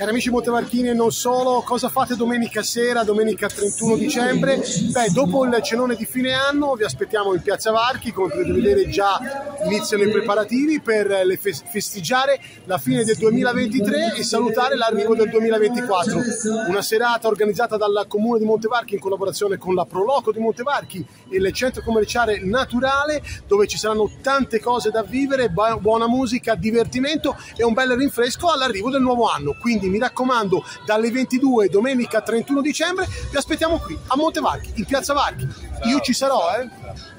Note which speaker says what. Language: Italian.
Speaker 1: Cari amici montevarchini e non solo, cosa fate domenica sera, domenica 31 dicembre? Beh, dopo il cenone di fine anno vi aspettiamo in Piazza Varchi, come potete vedere già iniziano i preparativi per festeggiare la fine del 2023 e salutare l'arrivo del 2024. Una serata organizzata dal Comune di Montevarchi in collaborazione con la Proloco di Montevarchi e il centro commerciale Naturale, dove ci saranno tante cose da vivere, buona musica, divertimento e un bel rinfresco all'arrivo del nuovo anno. Quindi mi raccomando, dalle 22 domenica 31 dicembre vi aspettiamo qui a Montevarchi, in Piazza Varchi. Io ci sarò, eh.